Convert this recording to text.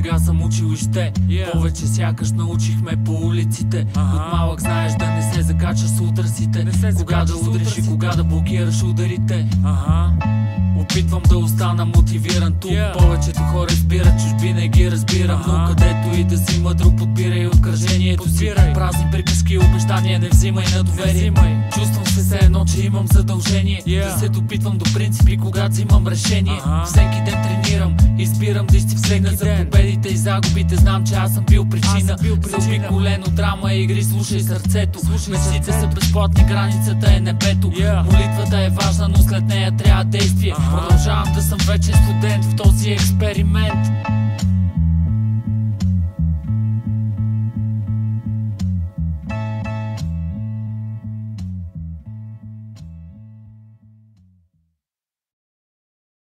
сега съм учил и ще Yeah. Повече сякаш научихме по улиците Ага. От малък знаеш да не се закачаш с утрасите Не се Кога да удриш и кога да блокираш ударите Ага. Опитвам да остана мотивиран тук Yeah. Повечето хора избират чужбина и ги разбирам Но Ага. където и да си друг подбирай откръжението си. Празни приказки обещания не взимай на Не доверие. Чувствам се все едно, че имам задължение Yeah. Да се допитвам до принципи, когато взимам решение Ага. Всеки ден тренирам, избирам дисциплина Всеки За победите и загубите знам, че аз съм бил причина съм бил причина. Заобиколен от драма и игри, слушай сърцето. Слушай Мечтите са безплатни, границата е небето. Yeah. Молитвата е важна, но след нея трябва действие. Ага. Продължавам да съм вече студент в този експеримент